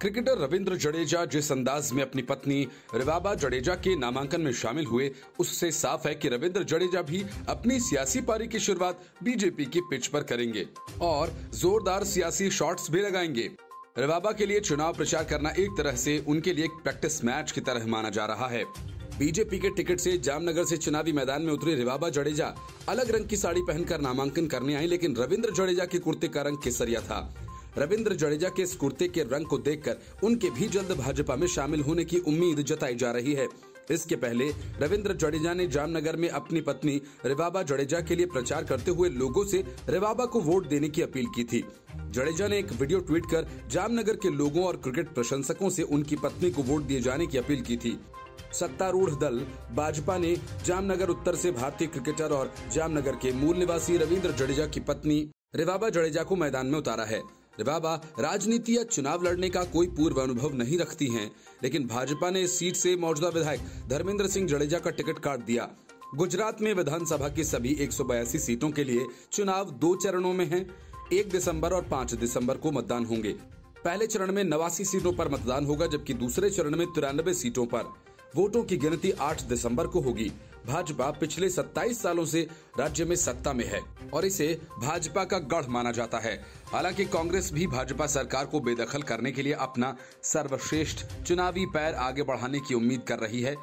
Cricketer Ravindra Jadeja जिस अंदाज में अपनी पत्नी रिवाबा जडेजा के नामांकन में शामिल हुए, उससे साफ़ है कि रविंद्र जडेजा भी अपनी सियासी पारी की शुरुआत बीजेपी की पिच पर करेंगे और जोरदार सियासी शॉट्स भी लगाएँगे। रिवाबा के लिए चुनाव प्रचार करना एक तरह से उनके लिए एक प्रैक्टिस मैच की तरह माना जा रहा है। बीजेपी के टिकट से जामनगर से चुनावी मैदान में उतरे रिवाबा जडेजा अलग रंग की साड़ी पहनकर नामांकन करने आई लेकिन रविंद्र जडेजा के कुर्ते का रंग केसरिया था। रविंद्र जडेजा के इस कुर्ते के रंग को देखकर उनके भी जल्द भाजपा में शामिल होने की उम्मीद जताई जा रही है। इसके पहले रविंद्र जडेजा ने जामनगर में अपनी पत्नी रिवाबा जडेजा के लिए प्रचार करते हुए लोगों से रिवाबा को वोट देने की अपील की थी। जडेजा ने एक वीडियो ट्वीट कर जामनगर के लोगों और क्रिकेट प्रशंसकों से उनकी पत्नी को वोट दिए जाने की अपील की थी। सत्तारूढ़ दल भाजपा ने जामनगर उत्तर से भारतीय क्रिकेटर और जामनगर के मूल निवासी रविंद्र जडेजा की पत्नी रिवाबा जडेजा को मैदान में उतारा है। रिबाबा राजनीति या चुनाव लड़ने का कोई पूर्व अनुभव नहीं रखती हैं, लेकिन भाजपा ने इस सीट से मौजूदा विधायक धर्मेंद्र सिंह जडेजा का टिकट काट दिया। गुजरात में विधानसभा की सभी एक सौ बयासी सीटों के लिए चुनाव दो चरणों में है एक दिसंबर और पाँच दिसंबर को मतदान होंगे। पहले चरण में नवासी सीटों पर मतदान होगा जबकि दूसरे चरण में तिरानबे सीटों पर। वोटों की गिनती 8 दिसंबर को होगी। भाजपा पिछले 27 सालों से राज्य में सत्ता में है और इसे भाजपा का गढ़ माना जाता है। हालाँकि कांग्रेस भी भाजपा सरकार को बेदखल करने के लिए अपना सर्वश्रेष्ठ चुनावी पैर आगे बढ़ाने की उम्मीद कर रही है।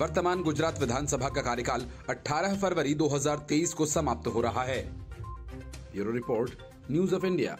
वर्तमान गुजरात विधानसभा का कार्यकाल 18 फरवरी 2023 को समाप्त हो रहा है। Bureau report, news of India.